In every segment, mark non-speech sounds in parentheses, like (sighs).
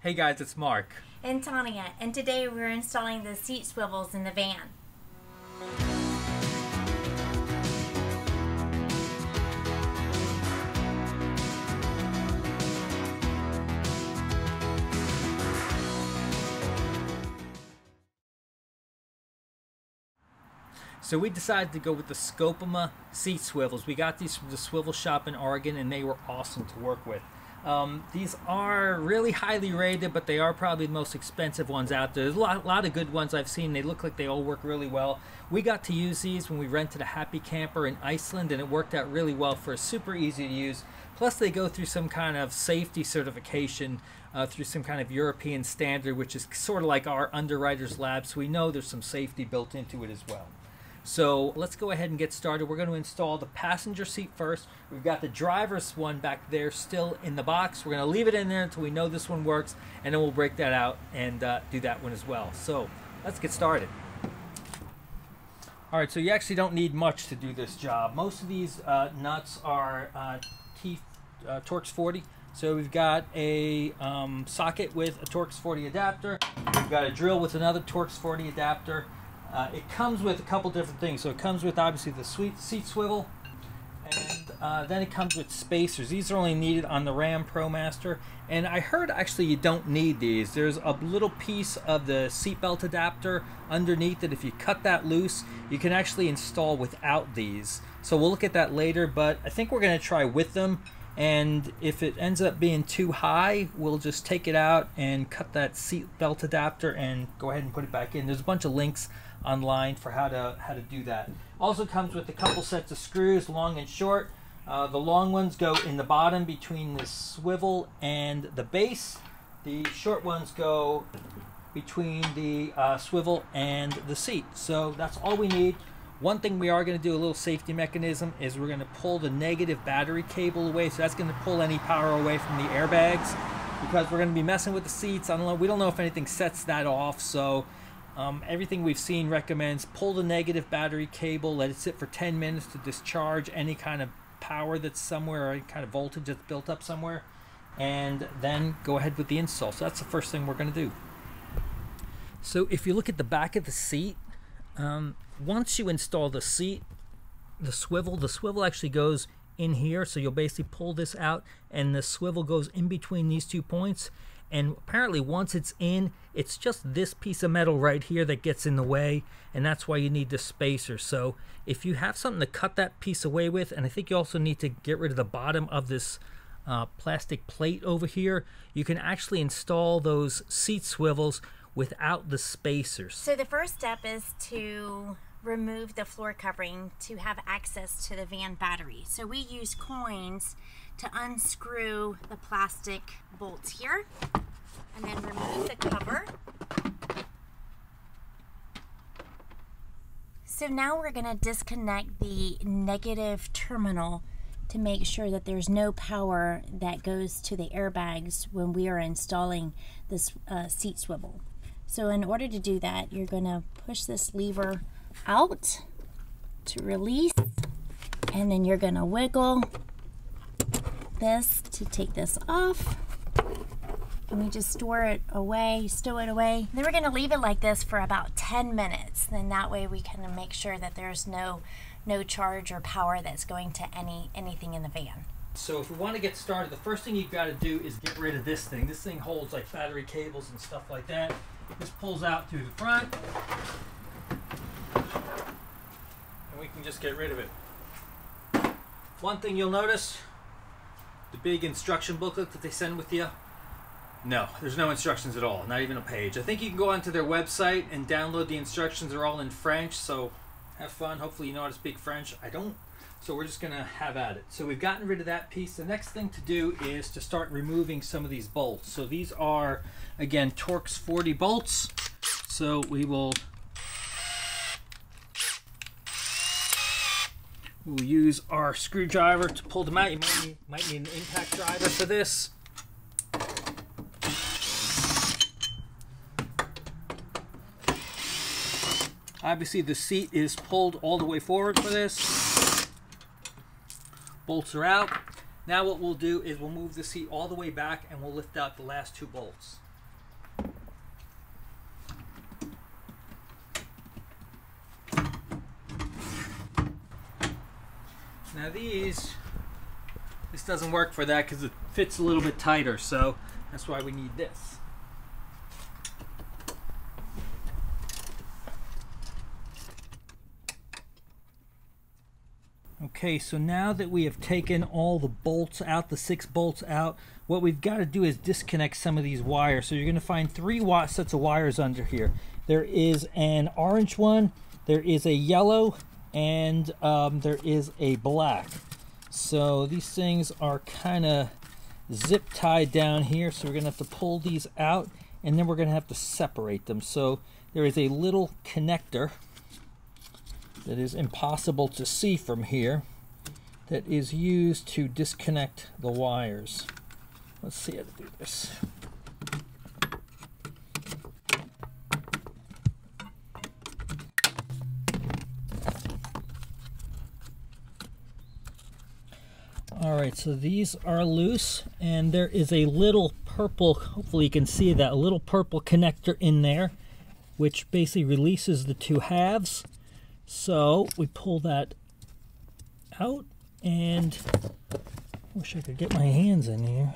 Hey guys, it's Marc. And Tania, and today we're installing the seat swivels in the van. So we decided to go with the Scopema seat swivels. We got these from the swivel shop in Oregon and they were awesome to work with. Um, these are really highly rated, but they are probably the most expensive ones out there. There's a lot, lot, of good ones I've seen. They look like they all work really well. We got to use these when we rented a Happy Camper in Iceland, and it worked out really well for. Super easy to use. Plus, they go through some kind of safety certification uh, through some kind of European standard, which is sort of like our underwriter's lab, so we know there's some safety built into it as well. So let's go ahead and get started. We're going to install the passenger seat first. We've got the driver's one back there still in the box. We're going to leave it in there until we know this one works, and then we'll break that out and uh, do that one as well. So let's get started. All right, so you actually don't need much to do this job. Most of these uh, nuts are uh, T uh, Torx 40. So we've got a um, socket with a Torx 40 adapter. We've got a drill with another Torx 40 adapter. Uh, it comes with a couple different things. So it comes with obviously the sweet seat swivel, and uh, then it comes with spacers. These are only needed on the Ram ProMaster, and I heard actually you don't need these. There's a little piece of the seatbelt adapter underneath that if you cut that loose, you can actually install without these. So we'll look at that later, but I think we're going to try with them. And if it ends up being too high, we'll just take it out and cut that seat belt adapter and go ahead and put it back in. There's a bunch of links online for how to how to do that. Also comes with a couple sets of screws, long and short. Uh, the long ones go in the bottom between the swivel and the base. The short ones go between the uh, swivel and the seat. So that's all we need. One thing we are going to do a little safety mechanism is we're going to pull the negative battery cable away. So that's going to pull any power away from the airbags because we're going to be messing with the seats. I don't know. We don't know if anything sets that off. So um, everything we've seen recommends pull the negative battery cable, let it sit for 10 minutes to discharge any kind of power that's somewhere or any kind of voltage that's built up somewhere, and then go ahead with the install. So that's the first thing we're going to do. So if you look at the back of the seat, um, once you install the seat, the swivel, the swivel actually goes in here. So you'll basically pull this out and the swivel goes in between these two points. And apparently once it's in it's just this piece of metal right here that gets in the way. And that's why you need the spacer. So if you have something to cut that piece away with and I think you also need to get rid of the bottom of this uh, plastic plate over here you can actually install those seat swivels without the spacers so the first step is to remove the floor covering to have access to the van battery so we use coins to unscrew the plastic bolts here and then remove the cover. So now we're going to disconnect the negative terminal to make sure that there's no power that goes to the airbags when we are installing this uh, seat swivel. So in order to do that, you're going to push this lever out to release and then you're going to wiggle this to take this off. And we just store it away, stow it away. Then we're gonna leave it like this for about 10 minutes. Then that way we can make sure that there's no no charge or power that's going to any anything in the van. So if we want to get started, the first thing you've got to do is get rid of this thing. This thing holds like battery cables and stuff like that. This pulls out through the front. And we can just get rid of it. One thing you'll notice, the big instruction booklet that they send with you? No, there's no instructions at all, not even a page. I think you can go onto their website and download the instructions. They're all in French, so have fun. Hopefully, you know how to speak French. I don't, so we're just gonna have at it. So we've gotten rid of that piece. The next thing to do is to start removing some of these bolts. So these are, again, Torx 40 bolts. So we will We'll use our screwdriver to pull them out. You might need, might need an impact driver for this. Obviously the seat is pulled all the way forward for this. Bolts are out. Now what we'll do is we'll move the seat all the way back and we'll lift out the last two bolts. Now these, this doesn't work for that because it fits a little bit tighter, so that's why we need this. Okay, so now that we have taken all the bolts out, the six bolts out, what we've got to do is disconnect some of these wires. So you're going to find three sets of wires under here. There is an orange one, there is a yellow, and um, there is a black. So these things are kind of zip tied down here. So we're going to have to pull these out, and then we're going to have to separate them. So there is a little connector that is impossible to see from here that is used to disconnect the wires. Let's see how to do this. Alright, so these are loose and there is a little purple, hopefully you can see that, little purple connector in there which basically releases the two halves so we pull that out and wish I could get my hands in here.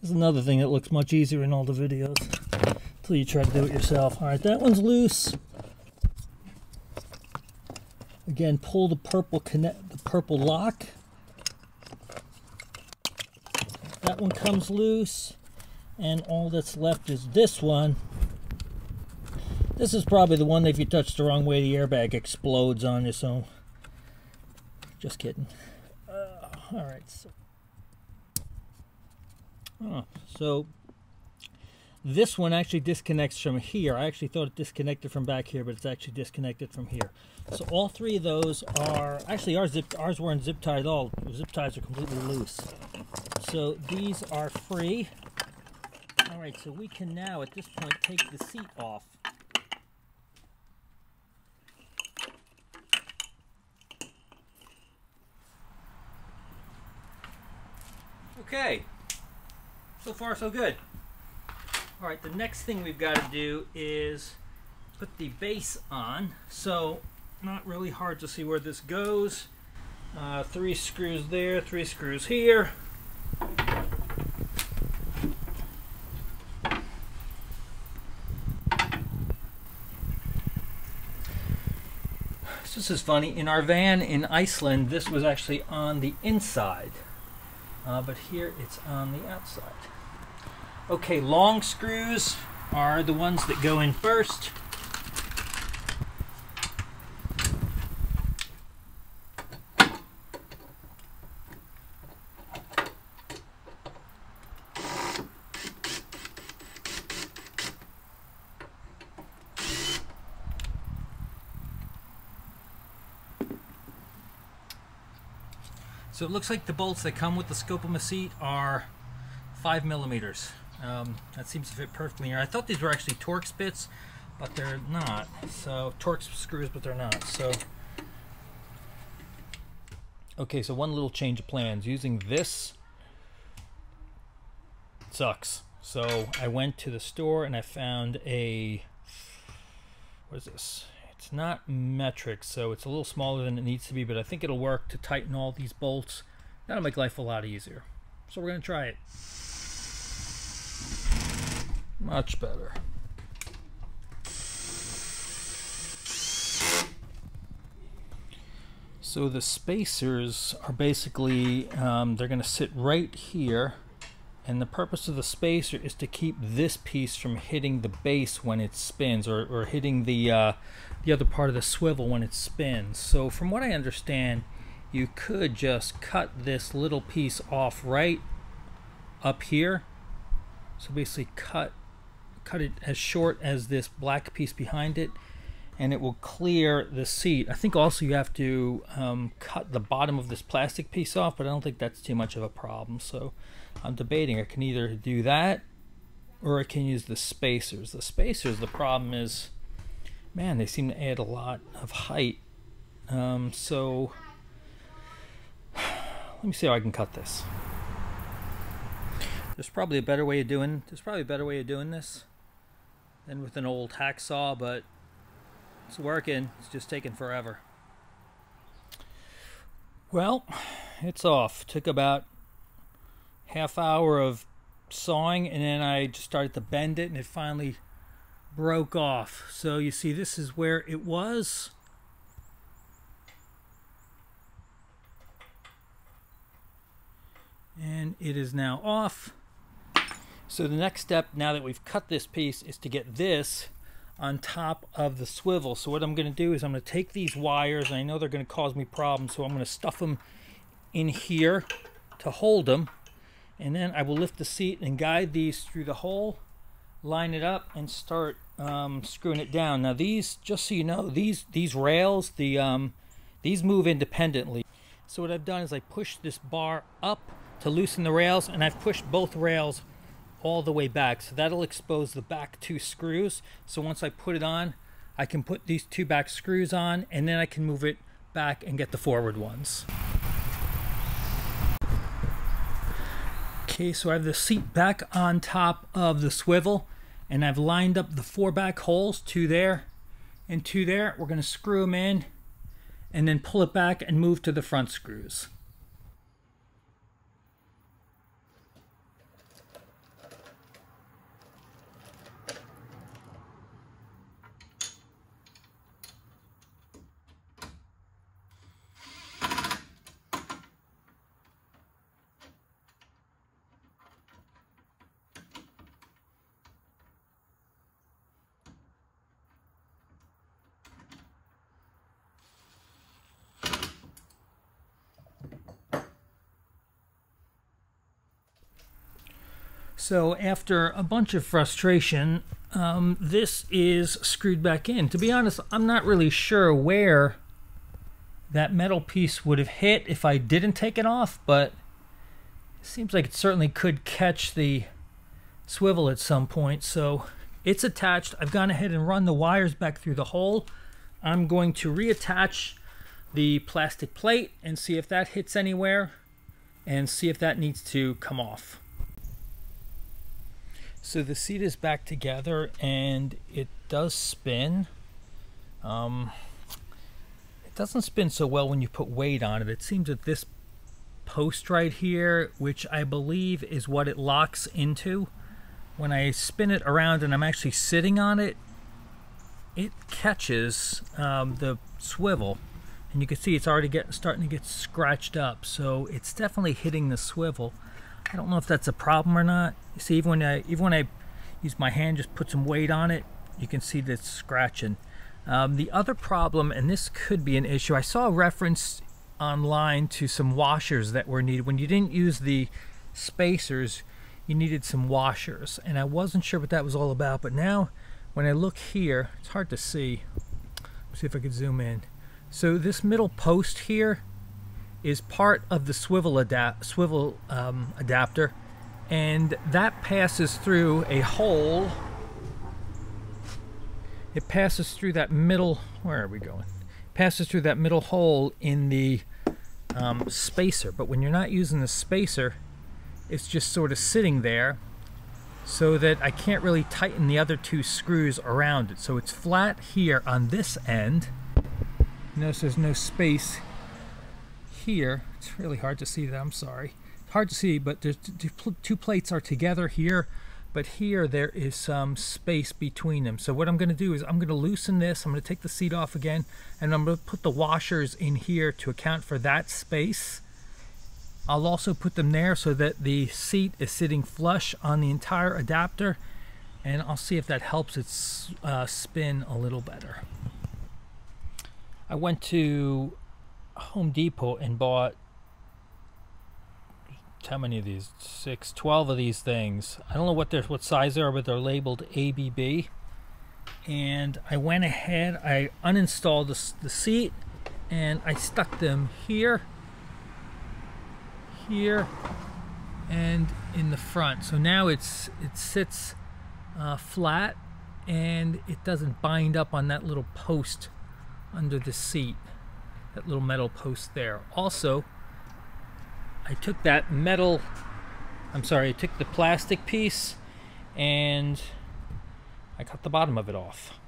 This is another thing that looks much easier in all the videos until you try to do it yourself. All right, that one's loose. Again, pull the purple connect the purple lock. That one comes loose and all that's left is this one. This is probably the one that if you touch the wrong way, the airbag explodes on you, so just kidding. Uh, all right, so, oh, so this one actually disconnects from here. I actually thought it disconnected from back here, but it's actually disconnected from here. So all three of those are actually ours. Zip, ours weren't zip tied at all. The zip ties are completely loose. So these are free. Alright, so we can now at this point take the seat off. Okay, so far so good. Alright, the next thing we've got to do is put the base on. So, not really hard to see where this goes. Uh, three screws there, three screws here. This is funny. In our van in Iceland, this was actually on the inside. Uh, but here it's on the outside. Okay, long screws are the ones that go in first. So it looks like the bolts that come with the Scopema seat are five millimeters. Um, that seems to fit perfectly here. I thought these were actually Torx bits, but they're not. So Torx screws, but they're not. So okay, so one little change of plans. Using this sucks. So I went to the store and I found a what is this? It's not metric, so it's a little smaller than it needs to be, but I think it'll work to tighten all these bolts. That'll make life a lot easier. So we're going to try it. Much better. So the spacers are basically, um, they're going to sit right here and the purpose of the spacer is to keep this piece from hitting the base when it spins or, or hitting the uh, the other part of the swivel when it spins. So from what I understand you could just cut this little piece off right up here. So basically cut cut it as short as this black piece behind it and it will clear the seat. I think also you have to um, cut the bottom of this plastic piece off, but I don't think that's too much of a problem. So I'm debating I can either do that or I can use the spacers. The spacers, the problem is, man, they seem to add a lot of height. Um, so (sighs) let me see how I can cut this. There's probably a better way of doing. There's probably a better way of doing this than with an old hacksaw, but It's working. It's just taking forever. Well, it's off. Took about half hour of sawing and then I just started to bend it and it finally broke off. So you see this is where it was. And it is now off. So the next step now that we've cut this piece is to get this on top of the swivel. So what I'm going to do is I'm going to take these wires, and I know they're going to cause me problems, so I'm going to stuff them in here to hold them. And then I will lift the seat and guide these through the hole, line it up, and start um, screwing it down. Now these, just so you know, these these rails, the um, these move independently. So what I've done is I pushed this bar up to loosen the rails, and I've pushed both rails all the way back. So that'll expose the back two screws. So once I put it on, I can put these two back screws on and then I can move it back and get the forward ones. Okay, so I have the seat back on top of the swivel and I've lined up the four back holes, two there and two there. We're gonna screw them in and then pull it back and move to the front screws. So after a bunch of frustration, um, this is screwed back in. To be honest, I'm not really sure where that metal piece would have hit if I didn't take it off, but it seems like it certainly could catch the swivel at some point. So it's attached. I've gone ahead and run the wires back through the hole. I'm going to reattach the plastic plate and see if that hits anywhere and see if that needs to come off. So the seat is back together and it does spin. Um, it doesn't spin so well when you put weight on it. It seems that this post right here, which I believe is what it locks into, when I spin it around and I'm actually sitting on it, it catches um, the swivel and you can see it's already getting starting to get scratched up so it's definitely hitting the swivel I don't know if that's a problem or not. You see, even when I even when I use my hand, just put some weight on it, you can see that it's scratching. Um, the other problem, and this could be an issue, I saw a reference online to some washers that were needed. When you didn't use the spacers, you needed some washers, and I wasn't sure what that was all about. But now, when I look here, it's hard to see. Let's see if I could zoom in. So this middle post here is part of the swivel, adapt swivel um, adapter and that passes through a hole. It passes through that middle where are we going? Passes through that middle hole in the um, spacer but when you're not using the spacer it's just sort of sitting there so that I can't really tighten the other two screws around it. So it's flat here on this end. Notice there's no space here, it's really hard to see that, I'm sorry. Hard to see, but there's two plates are together here, but here there is some space between them. So what I'm gonna do is I'm gonna loosen this, I'm gonna take the seat off again, and I'm gonna put the washers in here to account for that space. I'll also put them there so that the seat is sitting flush on the entire adapter, and I'll see if that helps it uh, spin a little better. I went to Home Depot and bought how many of these? Six, twelve of these things. I don't know what they're what size they are, but they're labeled ABB. And I went ahead, I uninstalled the, the seat, and I stuck them here, here, and in the front. So now it's it sits uh, flat, and it doesn't bind up on that little post under the seat that little metal post there. Also, I took that metal, I'm sorry, I took the plastic piece and I cut the bottom of it off.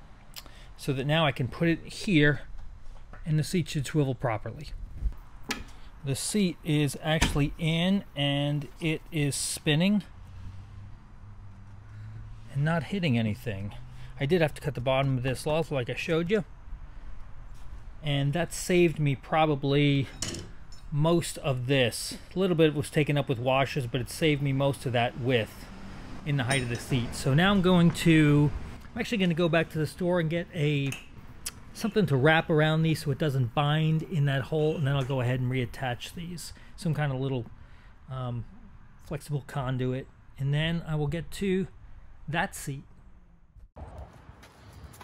so that now I can put it here and the seat should swivel properly. The seat is actually in and it is spinning and not hitting anything. I did have to cut the bottom of this off like I showed you. And that saved me probably most of this. A little bit was taken up with washers, but it saved me most of that width in the height of the seat. So now I'm going to, I'm actually going to go back to the store and get a something to wrap around these so it doesn't bind in that hole and then I'll go ahead and reattach these some kind of little um, flexible conduit and then I will get to that seat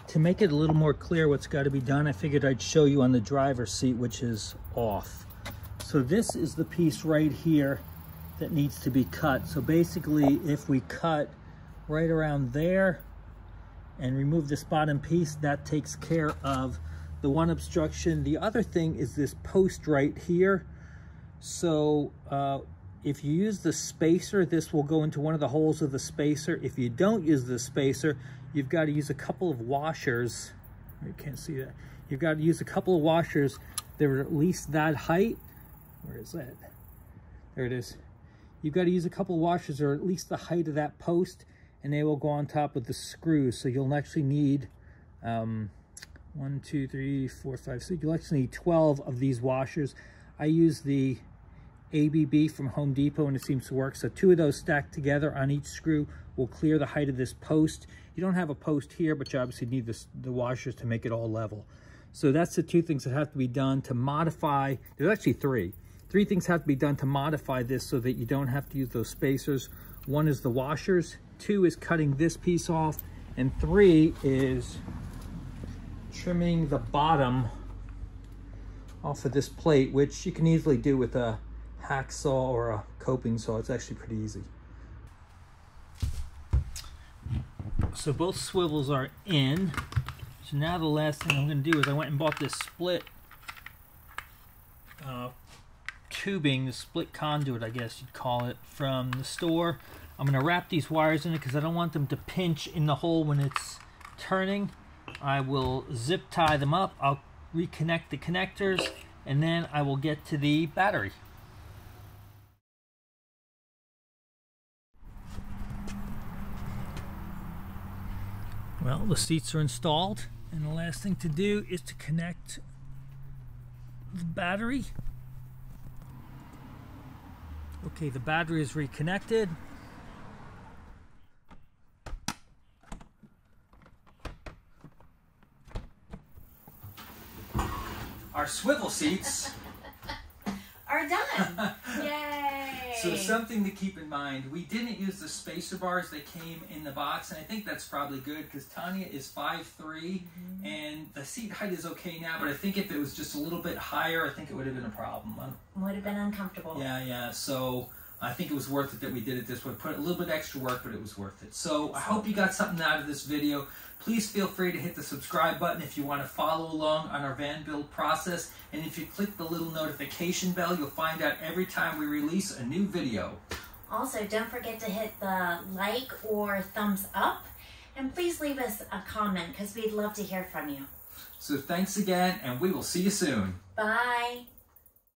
to make it a little more clear what's got to be done I figured I'd show you on the driver's seat which is off so this is the piece right here that needs to be cut so basically if we cut right around there and remove this bottom piece, that takes care of the one obstruction. The other thing is this post right here. So uh, if you use the spacer, this will go into one of the holes of the spacer. If you don't use the spacer, you've got to use a couple of washers. You can't see that. You've got to use a couple of washers that are at least that height. Where is that? There it is. You've got to use a couple of washers or at least the height of that post and they will go on top of the screws. So you'll actually need um, one, two, three, four, five, six. You'll actually need 12 of these washers. I use the ABB from Home Depot and it seems to work. So two of those stacked together on each screw will clear the height of this post. You don't have a post here, but you obviously need this, the washers to make it all level. So that's the two things that have to be done to modify. There's actually three. Three things have to be done to modify this so that you don't have to use those spacers. One is the washers, two is cutting this piece off, and three is trimming the bottom off of this plate, which you can easily do with a hacksaw or a coping saw. It's actually pretty easy. So both swivels are in. So now the last thing I'm going to do is I went and bought this split uh, tubing, the split conduit, I guess you'd call it, from the store. I'm going to wrap these wires in it because I don't want them to pinch in the hole when it's turning. I will zip tie them up. I'll reconnect the connectors and then I will get to the battery. Well, the seats are installed and the last thing to do is to connect the battery. Okay, the battery is reconnected. our swivel seats (laughs) are done. (laughs) Yay! So something to keep in mind, we didn't use the spacer bars that came in the box, and I think that's probably good because Tania is 5'3", mm-hmm. and the seat height is okay now, but I think if it was just a little bit higher, I think it would have been a problem. Would have been uncomfortable. Yeah, yeah. So I think it was worth it that we did it this way. Put a little bit extra work, but it was worth it. So I hope you got something out of this video. Please feel free to hit the subscribe button if you want to follow along on our van build process. And if you click the little notification bell, you'll find out every time we release a new video. Also, don't forget to hit the like or thumbs up. And please leave us a comment because we'd love to hear from you. So thanks again, and we will see you soon. Bye.